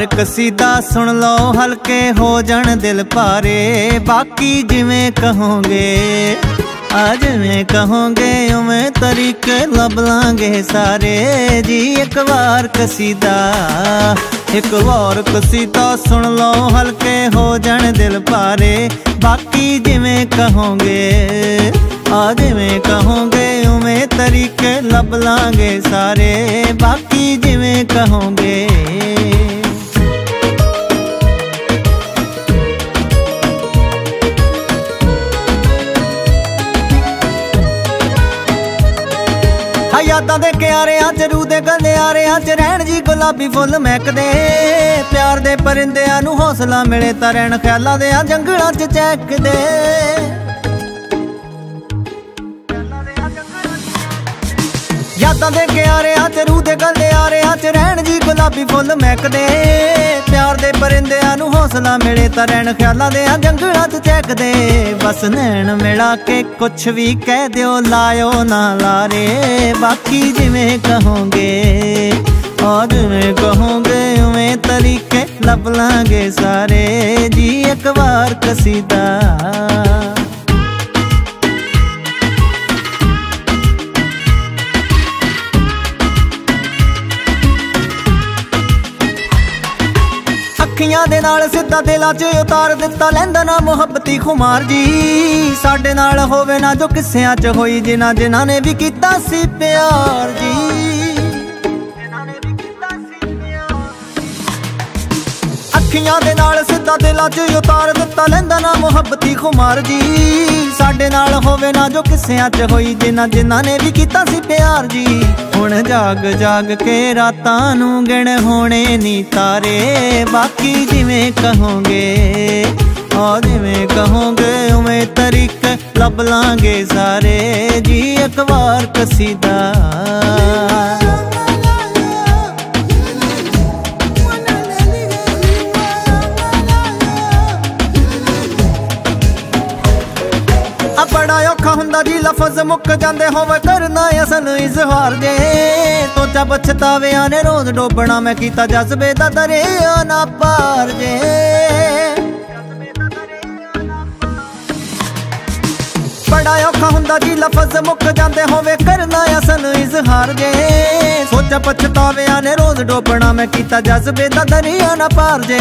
ਇੱਕ ਕਸੀਦਾ ਸੁਣ ਲਓ, ਹਲਕੇ ਹੋ ਜਾਣ ਦਿਲ ਪਾਰੇ ਬਾਕੀ ਜਿਵੇਂ ਕਹੋਗੇ, ਆ ਜਿਵੇਂ ਕਹੋਗੇ, ਉਵੇਂ ਤਰੀਕੇ ਲੱਭ ਲਾਂਗੇ ਸਾਰੇ। ਜੀ, ਇੱਕ ਵਾਰ ਕਸੀਦਾ, ਇੱਕ ਵਾਰ ਕਸੀਦਾ ਸੁਣ ਲਓ, ਹਲਕੇ ਹੋ ਜਾਣ ਦਿਲ ਪਾਰੇ ਬਾਕੀ ਜਿਵੇਂ ਕਹੋਗੇ, ਆ ਜਿਵੇਂ ਕਹੋਗੇ, ਉਵੇਂ ਤਰੀਕੇ ਲੱਭ ਲਾਂਗੇ ਸਾਰੇ। ਬਾਕੀ ਜਿਵੇਂ ਕਹੋਗੇ। ਦੇ ਚ ਰੂ ਦੇ ਗਲਿਆਰਿਆਂ ਚ ਰਹਿਣ ਜੀ ਗੁਲਾਬੀ ਫੁੱਲ ਮਹਿਕਦੇ। ਪਿਆਰ ਦੇ ਪਰਿੰਦਿਆਂ ਨੂੰ ਹੌਸਲਾ ਮਿਲੇ ਤਾਂ ਰਹਿਣ ਖਿਆਲਾਂ ਦੇ ਆ ਜੰਗਲਾਂ ਚ ਚਹਿਕਦੇ। ਯਾਦਾਂ ਦੇ ਕਿਆਰਿਆਂ ਚ, ਰੂਹ ਦੇ ਗਲਿਆਰਿਆਂ ਚ ਰਹਿਣ ਜੀ ਗੁਲਾਬੀ ਫੁੱਲ ਮਹਿਕਦੇ। ਪਿਆਰ ਦੇ ਪਰਿੰਦਿਆਂ ਨੂੰ ਹੌਸਲਾ ਮਿਲੇ ਤਾਂ ਰਹਿਣ ਖਿਆਲਾਂ ਦੇ ਆ ਜੰਗਲਾਂ ਚ ਚਹਿਕਦੇ ਬਸ ਨੈਣ ਮਿਲਾ ਕੇ ਕੁਛ ਵੀ ਕਹਿ ਦਿਓ, ਲਾਇਓ ਨਾ ਲਾਰੇ। ਬਾਕੀ ਜਿਵੇਂ ਕਹੋਗੇ ਆ ਜਿਵੇਂ ਕਹੋਗੇ, ਉਵੇਂ ਤਰੀਕੇ ਲੱਭ ਲਾਂਗੇ ਸਾਰੇ। ਜੀ ਇੱਕ ਵਾਰ ਕਸੀਦਾ। ਨਾਲ ਸਿੱਧਾ ਦਿਲਾਂ 'ਚ ਉਤਾਰ ਦਿੱਤਾ, ਲੈਂਦਾ ਨਾ ਮੁਹੱਬਤੀ ਖੁਮਾਰ ਜੀ। ਸਾਡੇ ਨਾਲ ਹੋਵੇ ਨਾ ਜੋ ਕਿੱਸਿਆਂ 'ਚ ਹੋਈ, ਜਿਨ੍ਹਾਂ ਜਿਨ੍ਹਾਂ ਨੇ ਵੀ ਕੀਤਾ ਸੀ ਪਿਆਰ ਜੀ। ਅੱਖੀਆਂ ਦੇ ਨਾਲ ਸਿੱਧਾ ਦਿਲਾਂ 'ਚ ਉਤਾਰ ਦਿੱਤਾ ਲੈਂਦਾ ਨਾ ਮੁਹੱਬਤੀ ਖੁਮਾਰ ਜੀ। ਸਾਡੇ ਨਾਲ ਹੋਵੇ ਨਾ ਜੋ ਕਿਸਿਆਂ 'ਚ ਹੋਈ, ਜਿਨ੍ਹਾਂ ਜਿਨ੍ਹਾਂ ਨੇ ਵੀ ਕੀਤਾ ਸੀ ਪਿਆਰ ਜੀ। ਹੁਣ ਜਾਗ ਜਾਗ ਕੇ ਰਾਤਾਂ ਨੂੰ ਗਿਣ ਹੋਣੇ ਨੀ ਤਾਰੇ। ਬਾਕੀ ਜਿਵੇਂ ਕਹੋਗੇ ਆ ਜਿਵੇਂ ਕਹੋਗੇ, ਉਵੇਂ ਤਰੀਕ ਲੱਭ ਲਾਂਗੇ ਸਾਰੇ। ਜੀ ਇੱਕ ਵਾਰ ਕਸੀਦਾ। ਮੁੱਕ ਜਾਂਦੇ ਹੋਵੇ ਕਰਨਾ ਅਸਲ ਇਜ਼ਹਾਰ ਜੇ। ਤੋਚਾ ਪਛਤਾਵਿਆਂ ਨੇ ਰੋਜ਼ ਡੋਬਣਾ, ਮੈਂ ਕੀਤਾ ਜਜ਼ਬੇ ਦਾ ਦਰਿਆ ਨਾ ਪਾਰ ਜੇ। ਬੜਾ ਔਖਾ ਹੁੰਦਾ ਜੀ, ਲਫ਼ਜ਼ ਮੁੱਕ ਜਾਂਦੇ ਹੋਵੇ, ਕਰਨਾ ਅਸਲ ਇਜ਼ਹਾਰ ਜੇ। ਸੋਚਾ ਪਛਤਾਵਿਆਂ ਨੇ ਰੋਜ਼ ਡੋਬਣਾ, ਮੈਂ ਕੀਤਾ ਜਜ਼ਬੇ ਦਾ ਦਰਿਆ ਨਾ ਪਾਰ ਜੇ।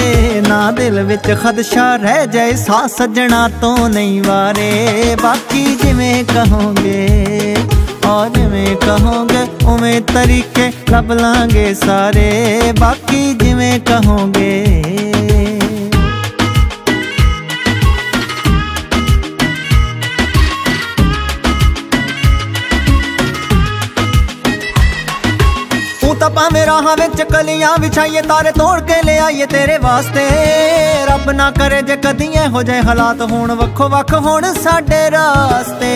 ਨਾ ਦਿਲ ਵਿੱਚ ਖਦਸ਼ਾ ਰਹਿ ਜਾਏ ਸਾ ਸੱਜਣਾ ਤੋਂ ਨਹੀਂ ਵਾਰੇ। ਬਾਕੀ ਜਿਵੇਂ ਕਹੋਗੇ ਆ ਜਿਵੇਂ ਕਹੋਗੇ, ਉਵੇਂ ਤਰੀਕੇ ਲੱਭ ਲਾਂਗੇ ਸਾਰੇ। ਬਾਕੀ ਜਿਵੇਂ ਕਹੋਗੇ ਤਾਂ ਭਾਵੇਂ ਰਾਹਾਂ ਵਿੱਚ ਕਲੀਆਂ ਵਿਛਾਈਏ, ਤਾਰੇ ਤੋੜ ਕੇ ਲਿਆਈਏ ਤੇਰੇ ਵਾਸਤੇ। ਰੱਬ ਨਾ ਕਰੇ ਜੇ ਕਦੀ ਇਹੋ ਜਿਹੇ ਹਾਲਾਤ ਹੋਣ, ਵੱਖੋ ਵੱਖ ਹੋਣ ਸਾਡੇ ਰਾਸਤੇ।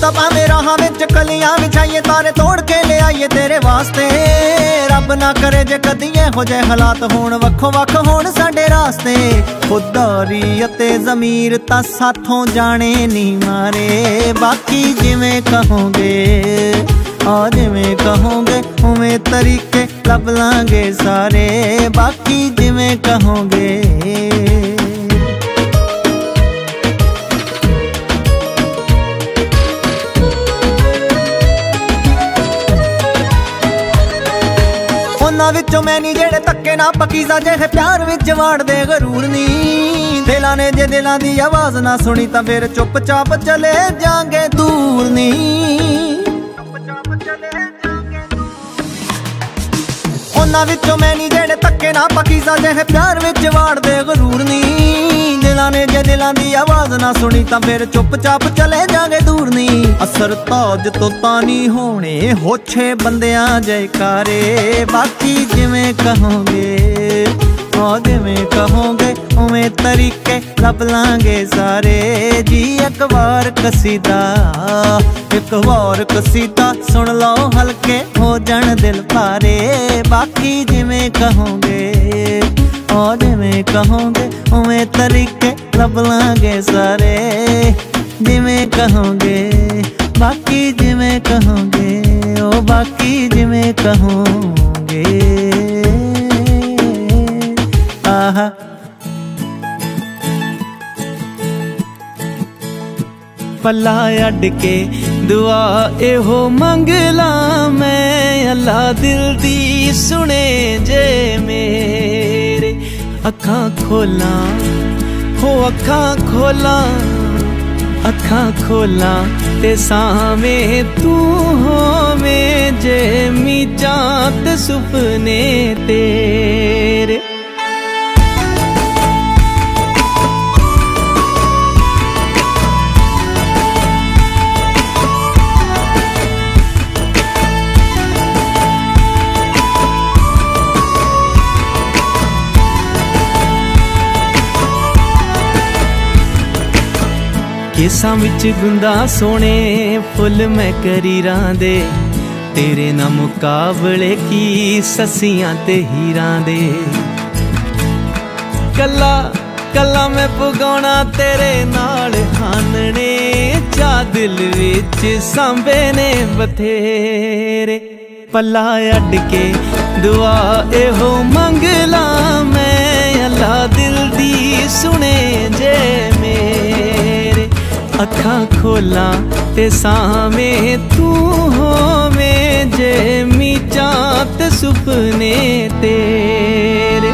ਤਾਂ ਭਾਵੇਂ ਰਾਹਾਂ ਵਿੱਚ ਕਲੀਆਂ ਵਿਛਾਈਏ, ਤਾਰੇ ਤੋੜ ਕੇ ਲਿਆਈਏ ਤੇਰੇ ਵਾਸਤੇ। ਰੱਬ ਨਾ ਕਰੇ ਜੇ ਕਦੀ ਇਹੋ ਜਿਹੇ ਹਾਲਾਤ ਹੋਣ, ਵੱਖੋ ਵੱਖ ਹੋਣ ਸਾਡੇ ਰਾਸਤੇ। ਖੁਦਾਰੀ ਅਤੇ ਜ਼ਮੀਰ ਤਾਂ ਸਾਥੋਂ ਜਾਣੇ ਨਹੀਂ ਮਾਰੇ। ਬਾਕੀ ਜਿਵੇਂ ਕਹੋਗੇ ਆ ਜਿਵੇਂ ਕਹੋਗੇ, ਉਵੇਂ ਤਰੀਕੇ ਲੱਭ ਲਾਂਗੇ ਸਾਰੇ। ਬਾਕੀ ਜਿਵੇਂ ਕਹੋਗੇ ਉਹਨਾਂ ਵਿੱਚੋਂ ਮੈਂ ਨਹੀਂ ਜਿਹੜੇ ਧੱਕੇ ਨਾ ਪਕੀਜ਼ਾ ਜਿਹੇ ਪਿਆਰ ਵਿੱਚ ਵਾੜਦੇ ਗਰੂਰ ਨਹੀਂ ਦਿਲਾਂ ਨੇ ਜੇ ਦਿਲਾਂ ਦੀ ਆਵਾਜ਼ ਨਾ ਸੁਣੀ ਤਾਂ ਫਿਰ ਚੁੱਪਚਾਪ ਚਲੇ ਜਾਾਂਗੇ ਦੂਰ ਨਹੀਂ ਉਹਨਾਂ ਵਿੱਚੋਂ ਮੈਂ ਨਹੀਂ ਜਿਹੜੇ ਧੱਕੇ ਨਾ ਪਕੀਜ਼ਾ ਜਿਹੇ ਪਿਆਰ ਵਿੱਚ ਵਾੜਦੇ ਗਰੂਰ ਨਹੀਂ ਦਿਲਾਂ ਨੇ ਜੇ ਦਿਲਾਂ ਦੀ ਆਵਾਜ਼ ਨਾ ਸੁਣੀ ਤਾਂ ਫਿਰ ਚੁੱਪਚਾਪ ਚਲੇ ਜਾਗੇ ਦੂਰ ਨਹੀਂ ਅਸਰ ਤਾਜ ਤੋਂ ਤਾਂ ਨਹੀਂ ਹੋਣੇ, ਹੋਛੇ ਬੰਦਿਆਂ ਜੈਕਾਰੇ। ਬਾਕੀ ਜਿਵੇਂ ਕਹੋਗੇ ਆ ਜਿਵੇਂ ਕਹੋਗੇ, ਉਵੇਂ ਤਰੀਕੇ ਲੱਭ ਲਾਂਗੇ ਸਾਰੇ। ਜੀ, ਇੱਕ ਵਾਰ ਕਸੀਦਾ, ਇੱਕ ਵਾਰ ਕਸੀਦਾ ਸੁਣ ਲਓ ਹਲਕੇ, ਹੋ ਜਾਣ ਦਿਲ ਭਾਰੇ। ਬਾਕੀ ਜਿਵੇਂ ਕਹੋਗੇ ਆ ਜਿਵੇਂ ਕਹੋਗੇ, ਉਵੇਂ ਤਰੀਕੇ ਲੱਭ ਲਾਂਗੇ ਸਾਰੇ। ਜਿਵੇਂ ਕਹੋਗੇ, ਬਾਕੀ ਜਿਵੇਂ ਕਹੋਗੇ, ਉਹ ਬਾਕੀ ਜਿਵੇਂ ਕਹੋਗੇ। ਆਹਾ ਪੱਲਾ ਅੱਡ ਕੇ ਦੁਆ ਇਹੋ ਮੰਗ ਲਾ ਮੈਂ ਅੱਲਾ ਦਿਲ ਦੀ ਸੁਣੇ ਜੇ ਮੇਰੇ ਅੱਖਾਂ ਖੋਲਾਂ, ਹੋ ਅੱਖਾਂ ਖੋਲਾਂ ਅੱਖਾਂ ਖੋਲਾਂ ਤੇ ਸਾਵੇਂ ਤੂੰ ਹੋਵੇਂ ਜੇ ਮੀਚਾਂ ਤੇ ਸੁਪਨੇ ਤੇਰੇ। ਕੇਸਾਂ ਵਿੱਚ ਗੁੰਦਾ ਸੋਹਣੇ ਫੁੱਲ ਮੈਂ ਕਰੀਰਾਂ ਦੇ। ਤੇਰੇ ਨਾਲ ਮੁਕਾਬਲੇ ਕੀ ਸੱਸੀਆਂ ਤੇ ਹੀਰਾਂ ਦੇ। ਕੱਲਾ ਕੱਲਾ ਮੈਂ ਪੁਗਾਉਣਾ ਤੇਰੇ ਨਾਲ ਹਾਨਣੇ ਚਾ ਦਿਲ ਵਿੱਚ ਸਾਂਭੇ ਨੇ ਬਥੇਰੇ। ਪੱਲਾ ਅੱਡ ਕੇ ਦੁਆ ਇਹੋ ਮੰਗ ਲਾ ਮੈਂ, ਅੱਲਾ ਦਿਲ ਦੀ ਸੁਣੇ ਜੇ ਮੇਰੇ। ਅੱਖਾਂ ਖੋਲਾਂ ਤੇ ਸਾਵੇਂ ਤੂੰ ਹੋਵੇਂ ਜੇ ਮੀਚਾਂ ਤੇ ਸੁਪਨੇ ਤੇਰੇ।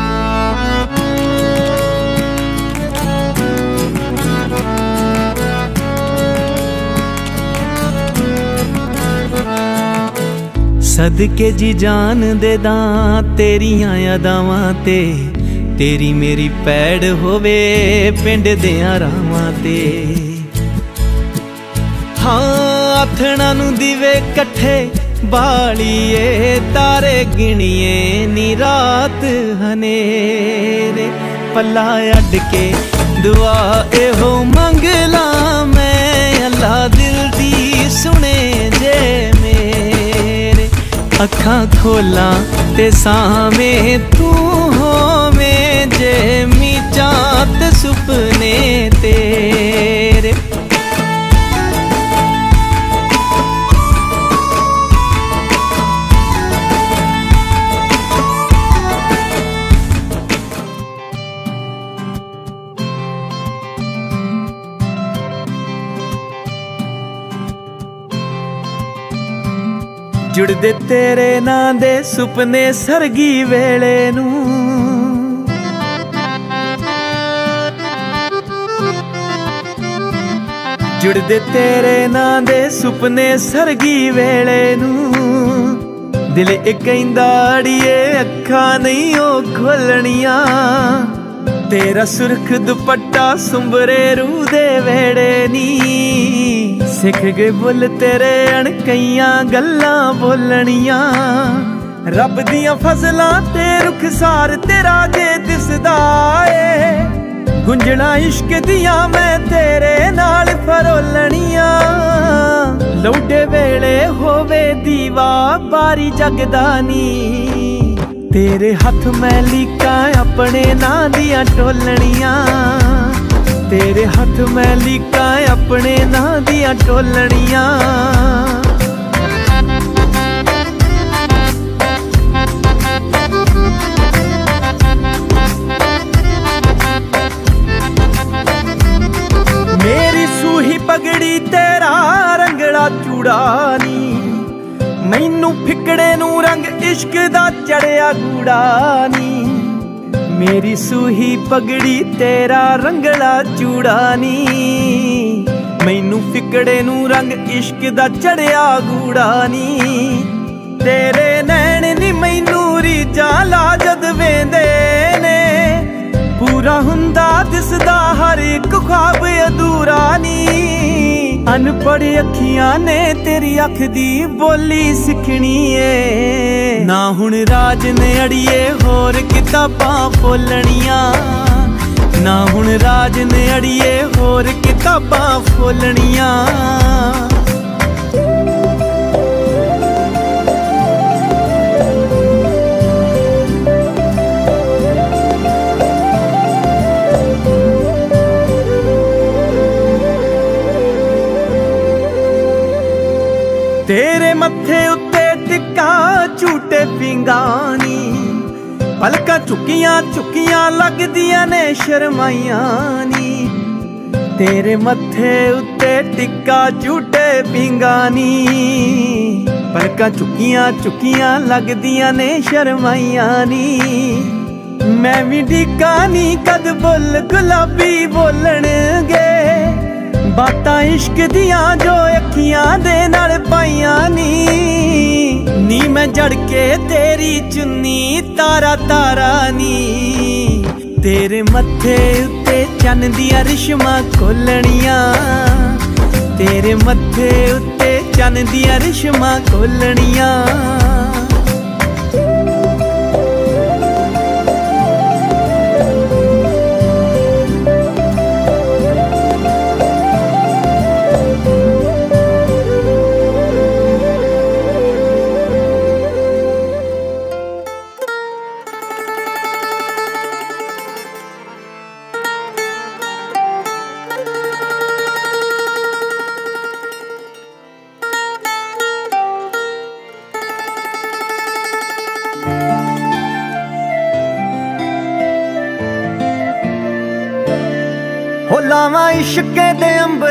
ਸਦਕੇ ਜੀ ਜਾਨ ਦੇ ਦਾਂ ਤੇਰੀਆਂ ਯਾਦਾਂ ਤੇ, ਤੇਰੀ ਮੇਰੀ ਪੈੜ ਹੋਵੇ ਪਿੰਡ ਦੇ ਆਰਾਮਾਂ ਤੇ। ਹਾਂ ਆਥਣਾ ਨੂੰ ਦੀਵੇ ਇਕੱਠੇ। ਬਾਲੀਏ ਤਾਰੇ ਗਿਣੀਏ ਨੀ ਰਾਤ ਹਨੇਰੇ। ਪੱਲਾ ਅੱਡ ਕੇ ਦੁਆ ਇਹੋ ਮੰਗ ਲਾ ਮੈਂ ਅੱਲਾ ਦਿਲ ਦੀ ਸੁਣੇ ਜੇ ਮੇਰੇ। ਅੱਖਾਂ ਖੋਲਾਂ ਤੇ ਸਾਵੇਂ ਤੂੰ ਹੋਵੇਂ ਜੇ ਮੀਚਾਂ ਤੇ ਸੁਪਨੇ ਤੇਰੇ। ਜੁੜਦੇ ਤੇਰੇ ਨਾਂ ਦੇ ਸੁਪਨੇ ਸਰਗੀ ਵੇਲੇ ਨੂੰ। ਜੁੜਦੇ ਤੇਰੇ ਨਾਂ ਦੇ ਸੁਪਨੇ ਸਰਗੀ ਵੇਲੇ ਨੂੰ। ਦਿਲ ਇੱਕ ਕਹਿੰਦਾ, ਅੜੀਏ, ਅੱਖਾਂ ਨਹੀਂ ਉਹ ਖੋਲਣੀਆਂ। ਤੇਰਾ ਸੁਰਖ ਦੁਪੱਟਾ ਸੁੰਬਰੇ ਰੂ ਦੇ ਵੇੜੇ ਨੀ। ਸਿੱਖ ਗਏ ਬੁੱਲ ਤੇਰੇ ਅਣਕਈਆਂ ਗੱਲਾਂ ਬੋਲਣੀਆਂ। ਰੱਬ ਦੀਆਂ ਫਜ਼ਲਾਂ ਤੇ ਰੁਖਸਾਰ ਤੇਰਾ ਜੇ ਦਿਸਦਾ ਏ। ਗੁੰਜਣਾ ਇਸ਼ਕ ਦੀਆਂ ਮੈਂ ਤੇਰੇ ਨਾਲ ਫਰੋਲਣੀਆਂ। ਲੌਡੇ ਵੇਲੇ ਹੋਵੇ ਦੀਵਾ, ਬਾਰੀ ਜਗਦਾ ਨੀ। ਤੇਰੇ ਹੱਥ ਮੈਂ ਲੀਕਾਂ ਆਪਣੇ ਨਾਂ ਦੀਆਂ ਟੋਲਣੀਆਂ। ਤੇਰੇ ਹੱਥ ਮੈਂ ਲੀਕਾਂ ਆਪਣੇ ਨਾਂ ਦੀਆਂ ਟੋਲਣੀਆਂ। ਮੇਰੀ ਸੂਹੀ ਪਗੜੀ ਤੇਰਾ ਰੰਗੜਾ ਚੂੜਾ ਨੀ। ਮੈਨੂੰ ਫਿਕੜੇ ਨੂੰ ਰੰਗ ਇਸ਼ਕ ਦਾ ਚੜਿਆ ਗੂੜਾ ਨੀ। ਮੇਰੀ ਸੂਹੀ ਪਗੜੀ ਤੇਰਾ ਰੰਗਲਾ ਚੂੜਾ ਨੀ ਮੈਨੂੰ ਫਿਕੜੇ ਨੂੰ ਰੰਗ ਇਸ਼ਕ ਦਾ ਚੜਿਆ ਗੂੜਾ ਨੀ ਤੇਰੇ ਨੈਣ ਨੀ ਮੈਨੂੰ ਰੀਜਾ ਲਾ ਜਦ ਵੇਂਦੇ ਨੇ। ਪੂਰਾ ਹੁੰਦਾ ਦਿਸਦਾ ਹਰ ਇੱਕ ਖਾਬ ਅਧੂਰਾ ਨੀ ਅਨਪੜ ਅੱਖੀਆਂ ਨੇ ਤੇਰੀ ਅੱਖ ਦੀ ਬੋਲੀ ਸਿੱਖਣੀ ਏ। ਨਾ ਹੁਣ ਰਾਜ ਨੇ ਅੜੀਏ ਹੋਰ ਕਿਤਾਬਾਂ ਫੋਲਣੀਆਂ ਨਾ ਹੁਣ ਰਾਜ ਨੇ ਅੜੀਏ ਹੋਰ ਕਿਤਾਬਾਂ ਫੋਲਣੀਆਂ ਝੂਟੇ ਪਲਕਾਂ ਝੁਕੀਆਂ ਝੁਕੀਆਂ ਲੱਗਦੀਆਂ ਨੇ ਸ਼ਰਮਾਈਆਂ ਨੀ ਤੇਰੇ ਮੱਥੇ ਉੱਤੇ ਟਿੱਕਾ ਝੂਟੇ ਪਿੰਗਾਨੀ। ਪਲਕਾਂ ਝੁਕੀਆਂ ਝੁਕੀਆਂ ਲੱਗਦੀਆਂ ਨੇ ਸ਼ਰਮਾਈਆਂ ਨੀ ਮੈਂ ਵੀ ਢੀਕਾਨੀ ਕਦ ਬੁੱਲ ਗੁਲਾਬੀ ਬੋਲਣਗੇ। ਬਾਤਾਂ ਇਸ਼ਕ ਦੀਆਂ ਜੋ ਅੱਖੀਆਂ ਦੇ ਨਾਲ ਪਾਈਆਂ ਨੀ ਨੀ ਮੈਂ ਜੜ ਕੇ ਤੇਰੀ ਚੁੰਨੀ ਤਾਰਾ ਤਾਰਾ ਨੀ। ਤੇਰੇ ਮੱਥੇ ਉੱਤੇ ਚੰਨ ਦੀਆਂ ਰਿਸ਼ਮਾਂ ਖੋਲਣੀਆਂ। ਤੇਰੇ ਮੱਥੇ ਉੱਤੇ ਚੰਨ ਦੀਆਂ ਰਿਸ਼ਮਾਂ ਖੋਲਣੀਆਂ।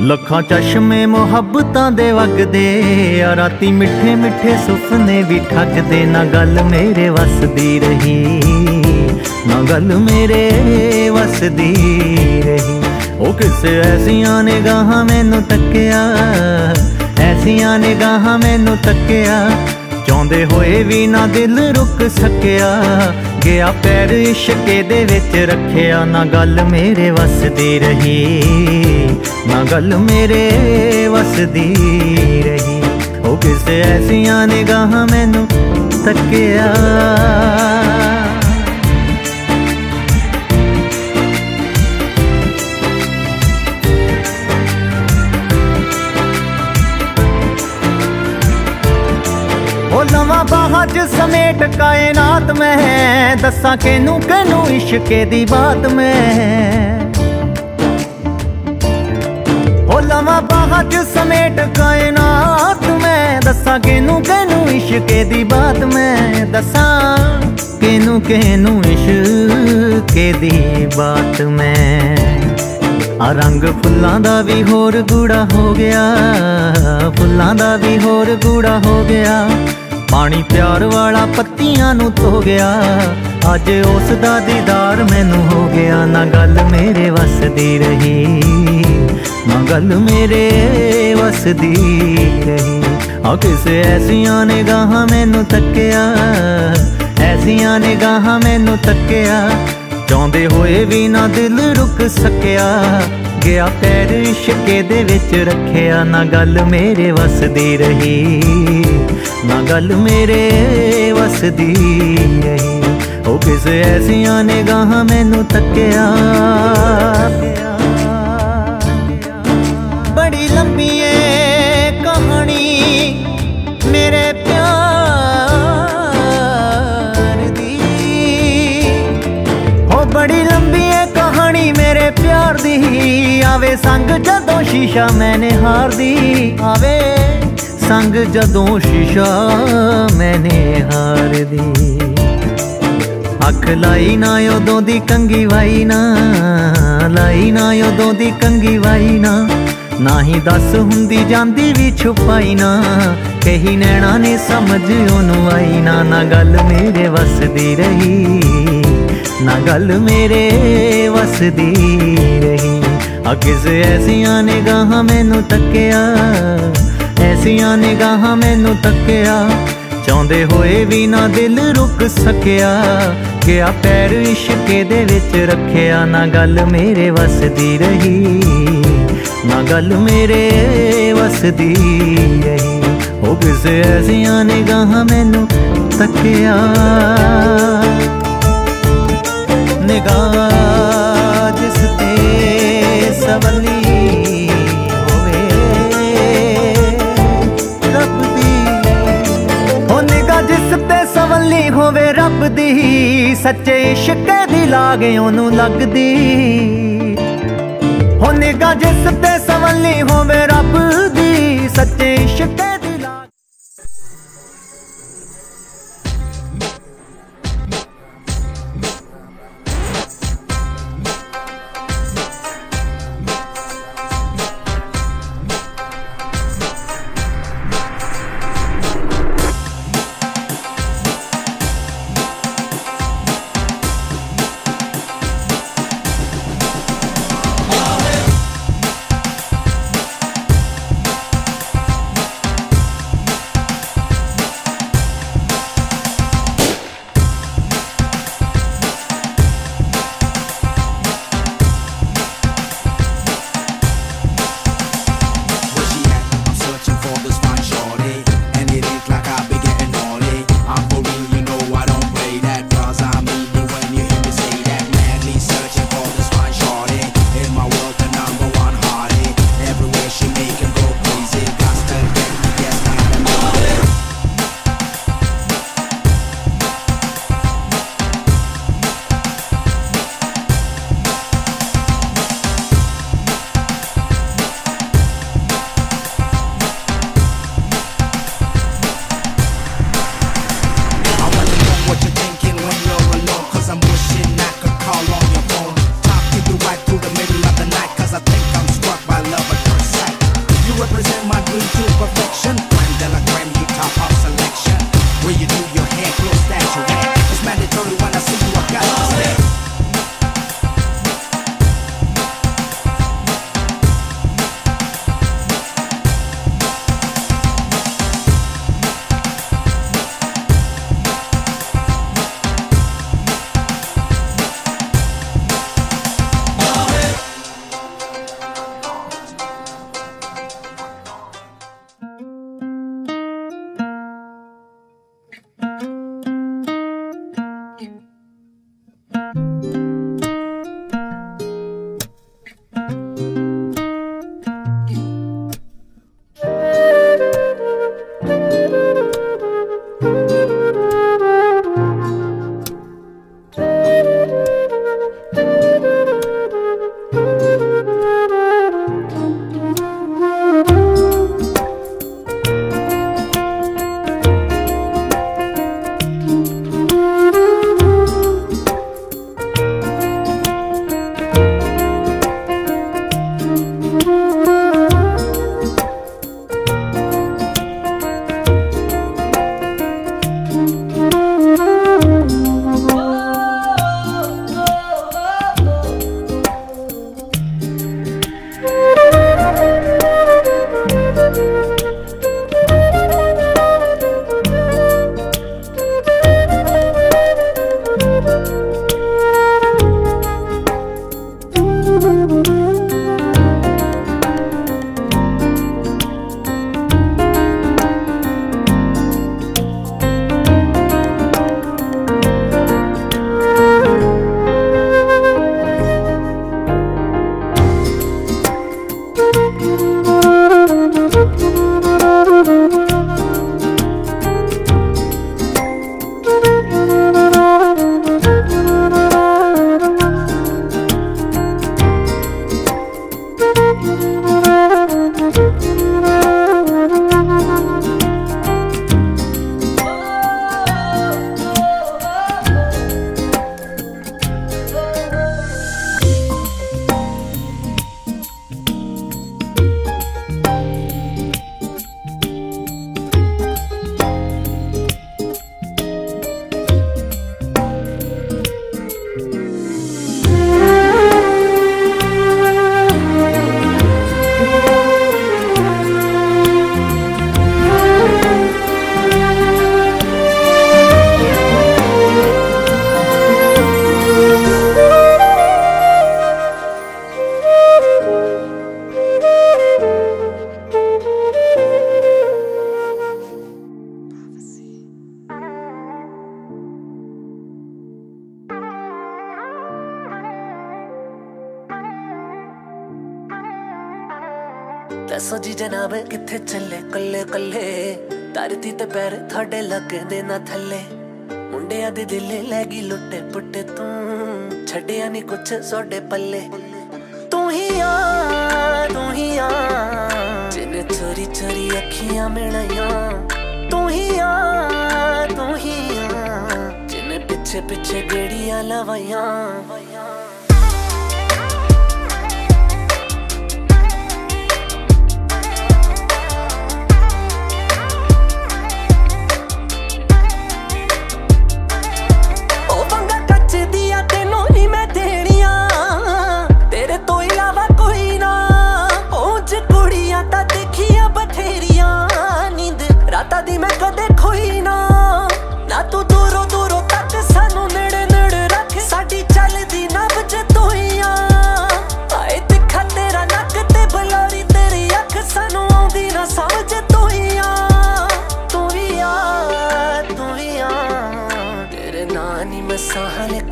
ਲੱਖਾਂ ਚਸ਼ਮੇ ਮੁਹੱਬਤਾਂ ਦੇ ਵਗਦੇ ਆ, ਰਾਤੀ ਮਿੱਠੇ ਮਿੱਠੇ ਸੁਪਨੇ ਵੀ ਠੱਗਦੇ, ਨਾ ਗੱਲ ਮੇਰੇ ਵਸਦੀ ਰਹੀ, ਨਾ ਗੱਲ ਮੇਰੇ ਵਸਦੀ ਰਹੀ। ਉਹ ਕਿਸੇ ਐਸੀਆਂ ਨਿਗਾਹਾਂ ਮੈਨੂੰ ਤੱਕਿਆ ਐਸੀਆਂ ਨਿਗਾਹਾਂ ਮੈਨੂੰ ਤੱਕਿਆ ਚਾਹੁੰਦੇ ਹੋਏ ਵੀ ਨਾ ਦਿਲ ਰੁਕ ਸਕਿਆ ਗਿਆ ਪੈਰ ਇਸ਼ਕੇ ਦੇ ਵਿੱਚ ਰੱਖਿਆ। ਨਾ ਗੱਲ ਮੇਰੇ ਵਸਦੀ ਰਹੀ, ਨਾ ਗੱਲ ਮੇਰੇ ਵਸਦੀ ਰਹੀ। ਉਹ ਕਿਸੇ ਐਸੀਆਂ ਨਿਗਾਹਾਂ ਮੈਨੂੰ ਤੱਕਿਆ ਸਮੇਟ ਕਾਇਨਾਤ ਮੈਂ, ਦੱਸਾਂ ਕਿਨੂੰ ਕਿਨੂੰ ਇਸ਼ਕੇ ਦੀ ਬਾਤ ਮੈਂ। ਉਹ ਲਵਾਂ ਬਾਹਾਂ ਸਮੇਟ ਕਾਇਨਾਤ ਮੈਂ, ਦੱਸਾਂ ਕਿਨੂੰ ਕਿਨੂੰ ਇਸ਼ਕੇ ਦੀ ਬਾਤ ਮੈਂ। ਦੱਸਾਂ ਕਿਨੂੰ ਕਿਨੂੰ ਇਸ਼ਕੇ ਦੀ ਬਾਤ ਮੈਂ। ਆ ਰੰਗ ਫੁੱਲਾਂ ਦਾ ਵੀ ਹੋਰ ਗੂੜਾ ਹੋ ਗਿਆ, ਫੁੱਲਾਂ ਦਾ ਵੀ ਹੋਰ ਗੂੜਾ ਹੋ ਗਿਆ। ਪਾਣੀ ਪਿਆਰ ਵਾਲਾ ਪੱਤੀਆਂ ਨੂੰ ਧੋ ਗਿਆ। ਅੱਜ ਉਸ ਦਾ ਦੀਦਾਰ ਮੈਨੂੰ ਹੋ ਗਿਆ। ਨਾ ਗੱਲ ਮੇਰੇ ਵਸਦੀ ਰਹੀ। ਨਾ ਗੱਲ ਮੇਰੇ ਵਸਦੀ ਰਹੀ। ਆ ਕਿਸੇ ਐਸੀਆਂ ਨਿਗਾਹਾਂ ਮੈਨੂੰ ਤੱਕਿਆ? ਐਸੀਆਂ ਨਿਗਾਹਾਂ ਮੈਨੂੰ ਤੱਕਿਆ। ਚਾਹੁੰਦੇ ਹੋਏ ਵੀ ਨਾ ਦਿਲ ਰੁਕ ਸਕਿਆ। ਗਿਆ ਪੈਰ ਇਸ਼ਕੇ ਦੇ ਵਿੱਚ ਰੱਖਿਆ। ਨਾ ਗੱਲ ਮੇਰੇ ਵਸਦੀ ਰਹੀ। ਨਾ ਗੱਲ ਮੇਰੇ ਵਸਦੀ ਰਹੀ ਉਹ ਕਿਸੇ ਐਸੀਆਂ ਨਿਗਾਹਾਂ ਮੈਨੂੰ ਤੱਕਿਆ। ਬੜੀ ਲੰਬੀ ਏ ਕਹਾਣੀ ਮੇਰੇ ਪਿਆਰ ਦੀ। ਹੋ ਬੜੀ ਲੰਬੀ ਏ ਕਹਾਣੀ ਮੇਰੇ ਪਿਆਰ ਦੀ। ਆਵੇ ਸੰਗ ਜਦੋਂ ਸ਼ੀਸ਼ਾ ਮੈਨੇ ਹਾਰਦੀ। ਆਵੇ ਸੰਗ ਜਦੋਂ ਸ਼ੀਸ਼ਾ ਮੈਨੇ ਹਾਰ ਦੀ ਅੱਖ ਲਾਈ ਨਾ ਉਦੋਂ ਦੀ ਕੰਗੀ ਵਾਈ ਨਾ, ਲਾਈ ਨਾ ਉਦੋਂ ਦੀ ਕੰਗੀ ਵਾਈ ਨਾ। ਨਾ ਹੀ ਦੱਸ ਹੁੰਦੀ ਜਾਂਦੀ ਵੀ ਛੁਪਾਈ ਨਾ, ਕਹੀ ਨੈਣਾ ਨੇ ਸਮਝ ਉਹਨੂੰ ਆਈ ਨਾ। ਨਾ ਗੱਲ ਮੇਰੇ ਵਸਦੀ ਰਹੀ, ਨਾ ਗੱਲ ਮੇਰੇ ਵਸਦੀ ਰਹੀ। ਆ ਕਿਸੇ ਐਸੀਆਂ ਨਿਗਾਹਾਂ ਮੈਨੂੰ ਤੱਕਿਆ ਐਸੀਆਂ ਨਿਗਾਹਾਂ ਮੈਨੂੰ ਤੱਕਿਆ। ਚਾਹੁੰਦੇ ਹੋਏ ਵੀ ਨਾ ਦਿਲ ਰੁਕ ਸਕਿਆ। ਗਿਆ ਪੈਰ ਇਸ਼ਕੇ ਦੇ ਵਿੱਚ ਰੱਖਿਆ। ਨਾ ਗੱਲ ਮੇਰੇ ਵਸਦੀ ਰਹੀ। ਨਾ ਗੱਲ ਮੇਰੇ ਵਸਦੀ ਰਹੀ। ਉਹ ਕਿਸੇ ਐਸੀਆਂ ਨਿਗਾਹਾਂ ਮੈਨੂੰ ਤੱਕਿਆ। ਨਿਗਾਹ ਜਿਸ ਤੇ ਸਵਲੀ ਹੋਵੇ ਰੱਬ ਦੀ ਸੱਚੇ ਇਸ਼ਕ ਦੀ ਲਾਗ ਉਹਨੂੰ ਲੱਗਦੀ। ਹੋ ਨਿਗਾਹ ਜਿਸ ਤੇ ਸਵਲੀ ਹੋਵੇ ਰੱਬ ਦੀ, ਸੱਚੇ ਦੱਸੋ ਜੀ ਜਨਾਬ, ਕਿੱਥੇ ਚੱਲੇ ਕੱਲੇ ਕੱਲੇ? ਧਰਤੀ ਤੇ ਪੈਰ ਤੁਹਾਡੇ ਲੱਗਦੇ ਨਾ ਥੱਲੇ। ਮੁੰਡਿਆਂ ਦੇ ਦਿਲੇ ਲੈ ਗਈ ਲੁੱਟੇ ਪੁੱਟੇ ਤੂੰ। ਛੱਡਿਆ ਨਹੀਂ ਕੁਛ ਸੋਡੇ ਪੱਲੇ। ਤੂੰ ਹੀ ਆ, ਤੂੰ ਹੀ ਆ। ਜਿਨੇ ਚੋਰੀ ਚੋਰੀ ਅੱਖੀਆਂ ਮਿਲਾਈਆਂ। ਤੂੰ ਹੀ ਆ, ਤੂੰ ਹੀ ਆ। ਜਿਨੇ ਪਿੱਛੇ ਪਿੱਛੇ ਗੇੜੀਆਂ ਲਵਾਈਆਂ।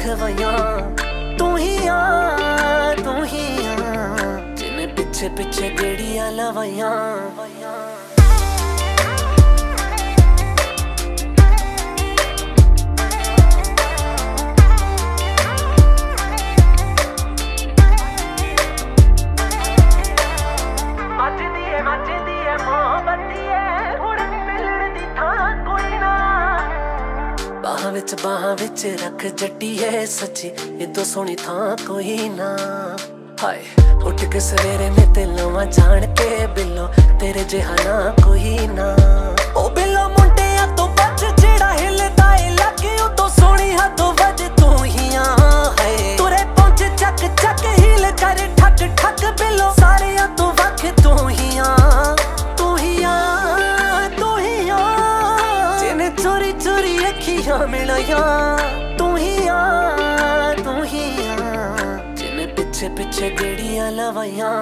ਸਾਹ ਲਿਖਵਾਈਆਂ ਤੂੰ ਹੀ ਆ ਤੂੰ ਹੀ ਆ। ਜਿਨੇ ਪਿੱਛੇ ਪਿੱਛੇ ਗੇੜੀਆਂ ਲਵਾਈਆਂ। ਵਿੱਚ, ਬਾਹਾਂ ਵਿੱਚ ਰੱਖ ਜੱਟੀਏ ਸੱਚੀ। ਇਦੋਂ ਸੋਹਣੀ ਥਾਂ ਕੋਈ ਨਾ। ਹਾਏ, ਉੱਠ ਕੇ ਸਵੇਰੇ ਨੇ ਤੇ ਲਵਾਂ ਜਾਣ ਕੇ ਬਿੱਲੋ। ਤੇਰੇ ਜਿਹਾ ਨਾ ਕੋਈ ਨਾ। ਉਹ ਬਿੱਲੋ ਮੁੰਡਿਆਂ ਤੋਂ ਬੱਚ ਜਿਹੜਾ ਹਿੱਲਦਾ ਏ। ਲੱਗੇ ਉਦੋਂ ਸੋਹਣੀ ਹੱਦੋਂ ਵੱਜ ਤੂੰ ਹੀ ਆ। ਹੈ ਤੁਰੇ ਪਹੁੰਚ ਚੱਕ ਚੱਕ ਹੀਲ ਕਰ, ਠੱਕ ਠੱਕ ਬਿੱਲੋ। ਸਾਰੇ ਅੱਖੀਆਂ ਮਿਲਾਈਆਂ ਤੂੰ ਹੀ ਆ ਤੂੰ ਹੀ ਆ। ਜਿਨੇ ਪਿੱਛੇ ਪਿੱਛੇ ਗੜੀਆਂ ਲਵਾਈਆਂ।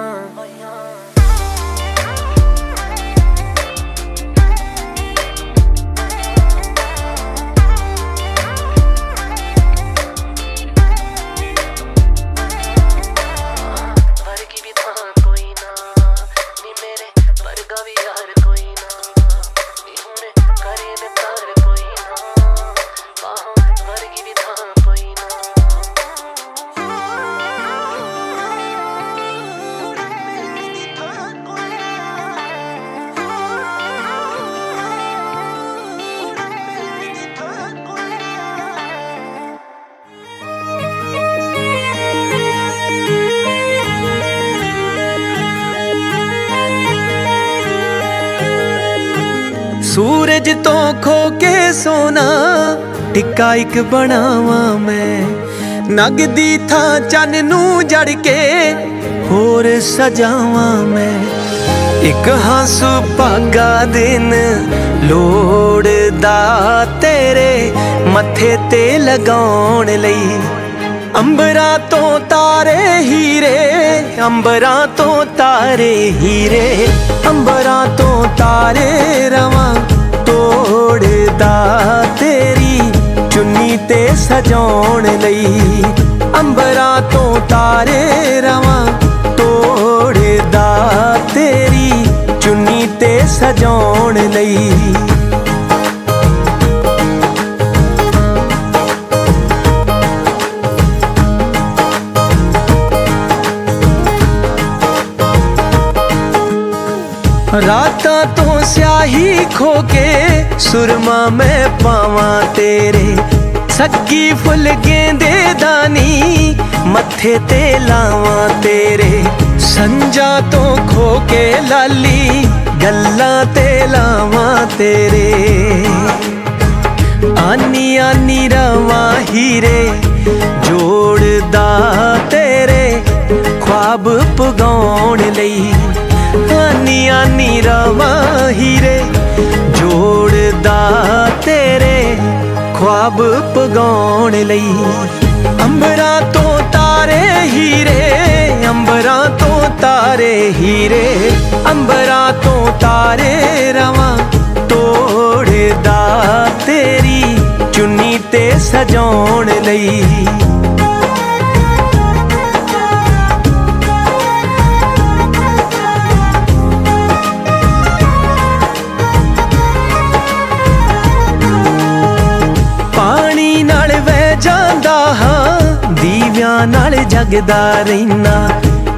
ਸੋਨਾ, ਟਿੱਕਾ ਇੱਕ ਬਣਾਵਾਂ ਮੈਂ। ਨਗਦੀ ਥਾਂ ਚੰਨ ਨੂੰ ਜੜ ਕੇ ਹੋਰ ਸਜਾਵਾਂ ਮੈਂ। ਇੱਕ ਹੰਸ ਭਾਗਾ ਦਿਨ ਲੋੜਦਾ ਤੇਰੇ ਮੱਥੇ ਤੇ ਲਗਾਉਣ ਲਈ। ਅੰਬਰਾਂ ਤੋਂ ਤਾਰੇ ਹੀਰੇ, ਅੰਬਰਾਂ ਤੋਂ ਤਾਰੇ ਹੀਰੇ। ਅੰਬਰਾਂ ਤੋਂ ਤਾਰੇ ਰਵਾਂ ਤੇ ਸਜਾਉਣ ਲਈ ਅੰਬਰਾਂ ਤੋਂ ਤਾਰੇ ਰਵਾਂ, ਤੋੜਦਾ ਤੇਰੀ ਚੁੰਨੀ ਤੇ ਸਜਾਉਣ ਲਈ। ਰਾਤਾਂ ਤੋਂ ਸਿਆਹੀ ਖੋ ਕੇ ਸੁਰਮਾ ਮੈਂ ਪਾਵਾਂ ਤੇਰੇ ਸੱਗੀ ਫੁੱਲ ਗੇਂਦੇ ਦਾਨੀ, ਮੱਥੇ ਤੇ ਲਾਵਾਂ ਤੇਰੇ। ਸੰਜਾ ਤੋਂ ਖੋ ਕੇ ਲਾਲੀ, ਗੱਲਾਂ ਤੇ ਲਾਵਾਂ ਤੇਰੇ। ਆਨੀ ਆਨੀ ਰਵਾਂ ਹੀਰੇ, ਜੋੜਦਾ ਤੇਰੇ। ਖੁਆਬ ਪਗਾਉਣ ਲਈ ਆਨੀ ਆਨੀ ਰਵਾਂ ਹੀਰੇ, ਜੋੜਦਾ ਤੇਰੇ। ਖੁਆਬ ਪਗਾਉਣ ਲਈ। ਅੰਬਰਾਂ ਤੋਂ ਤਾਰੇ ਹੀਰੇ, ਅੰਬਰਾਂ ਤੋਂ ਤਾਰੇ ਹੀਰੇ, ਅੰਬਰਾਂ ਤੋਂ ਤਾਰੇ ਰਵਾਂ ਤੋੜਦਾ ਤੇਰੀ ਚੁੰਨੀ ਤੇ ਸਜਾਉਣ ਲਈ। ਦੀਵਿਆਂ ਨਾਲ ਜਗਦਾ ਰਹਿਣਾ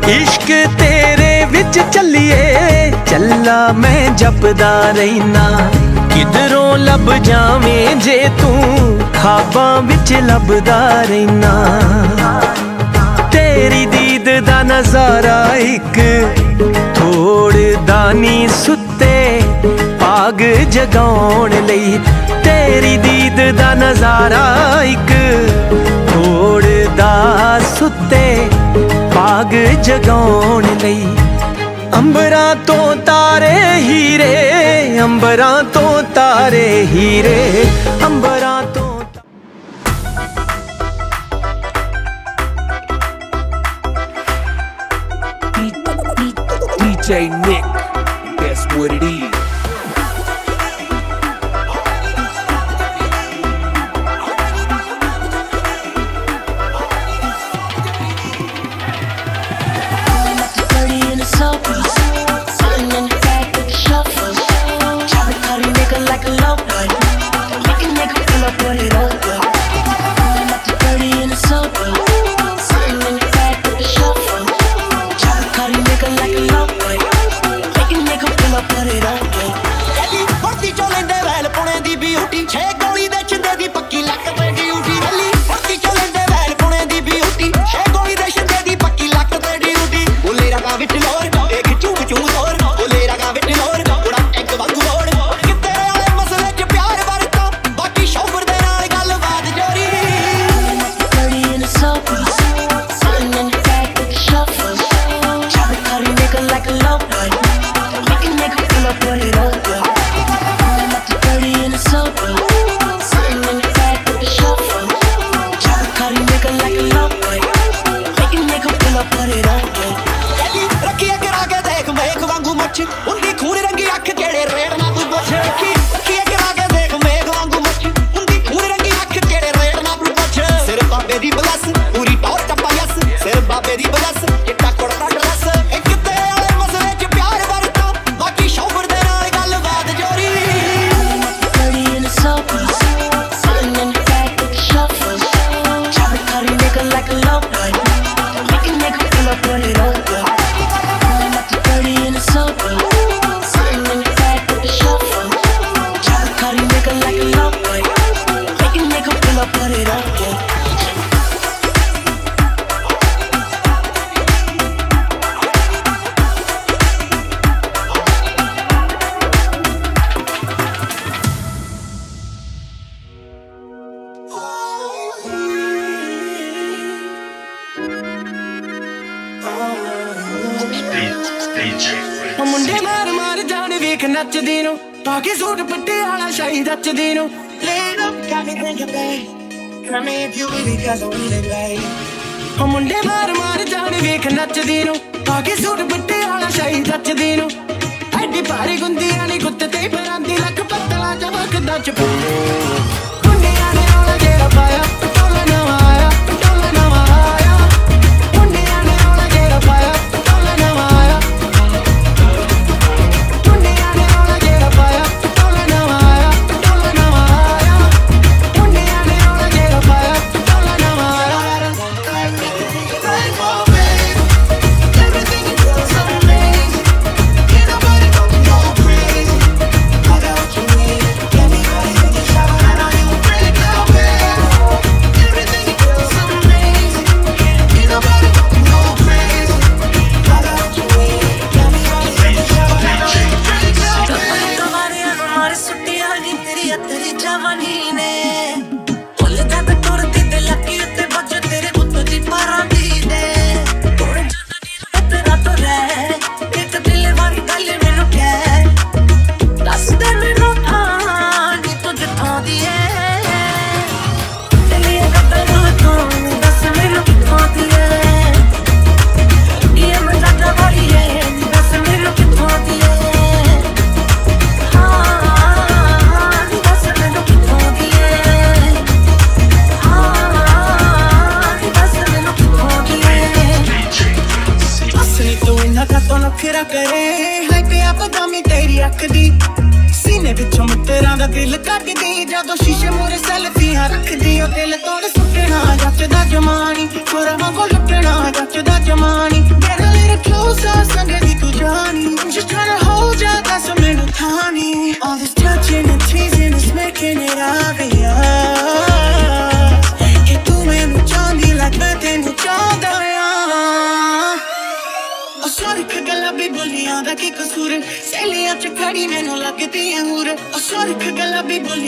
ਇਸ਼ਕ ਤੇਰੇ ਵਿੱਚ ਚੱਲੀਏ, ਚੱਲਾ ਮੈਂ ਜਪਦਾ ਰਹਿਣਾ ਕਿਧਰੋਂ ਲੱਭ ਜਾਵੇਂ ਜੇ ਤੂੰ ਖਾਬਾਂ ਵਿੱਚ ਲੱਭਦਾ ਰਹਿਣਾ ਤੇਰੀ ਦੀਦ ਦਾ ਨਜ਼ਾਰਾ ਇੱਕ ਥੋੜ ਦਾਨੀ ਸੁੱਤੇ ਪਾਗ ਜਗਾਉਣ ਲਈ। ਤੇਰੀ ਦੀਦ ਦਾ ਨਜ਼ਾਰਾ ਇੱਕ ਥੋੜ ਥੋੜਦਾ ਸੁੱਤੇ ਪਾਗ ਜਗਾਉਣ ਲਈ ਅੰਬਰਾਂ ਤੋਂ ਤਾਰੇ ਹੀਰੇ ਅੰਬਰਾਂ ਤੋਂ ਤਾਰੇ ਹੀਰੇ ਅੰਬਰਾਂ ਤੋਂ DJ Nick, that's what it is. ਮੁੰਡੇ ਮਾਰ ਮਾਰ ਜਾਣ ਵੇਖ ਨੱਚਦੀ ਨੂੰ। ਪਾ ਕੇ ਸੂਟ ਪੱਟੇ ਵਾਲਾ ਸ਼ਾਹੀ ਨੱਚਦੀ ਨੂੰ। ਮੁੰਡੇ ਮਾਰ ਮਾਰ ਜਾਣ ਵੇਖ ਨੱਚਦੀ ਨੂੰ। ਪਾ ਕੇ ਸੂਟ ਪੱਟੇ ਵਾਲਾ ਸ਼ਾਹੀ ਨੱਚਦੀ ਨੂੰ। ਐਡੀ ਭਾਰੀ ਗੁੰਦੀਆਂ ਨੇ ਕੁੱਤੇ ਤੇ ਪਰਾਂਦੀ ਲੱਕ ਪਤਲਾ ਜਵਕਦਾ ਚਪਾ ਮੁੰਡਿਆਂ ਨੇ ਰੌਲਾ ਜਿਹੜਾ ਪਾਇਆ।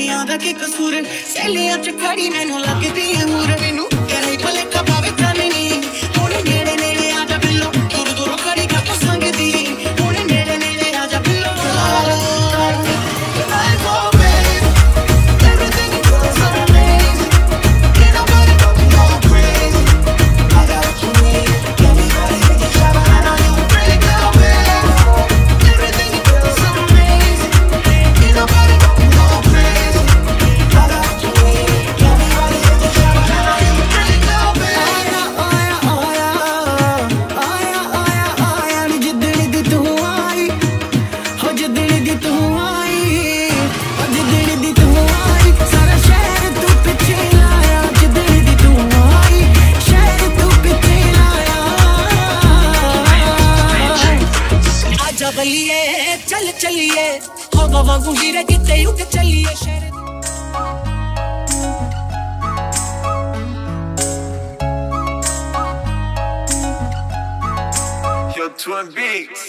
ਸਹੇਲੀਆਂ ਦਾ ਕੀ ਕਸੂਰ? ਸਹੇਲੀਆਂ ਚ ਖੜੀ ਮੈਨੂੰ ਲੱਗਦੀ ਹੈ ਮੂਰ ਮੈਨੂੰ ਕਹੇ ਭਲੇ vuhire gite twin beats.